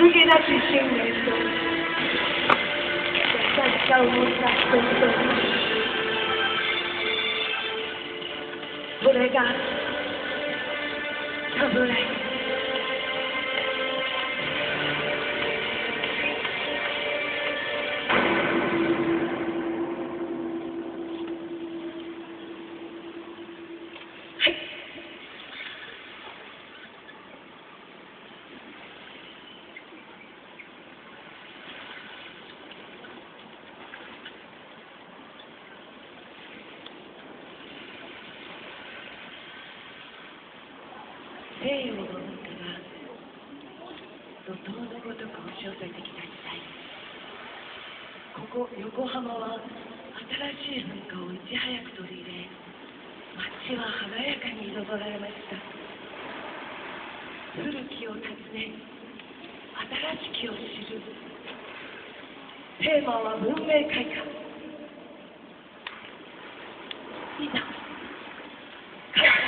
drugiej raczej się nie Bulega, to bulega. しさを持った人々それが侍西洋の文化が怒涛のごとく押し寄せてきた時代ここ横浜は新しい文化をいち早く取り入れ街は華やかに彩られました。古きを訪ね新しきを知る。テーマは文明開化。いざ開化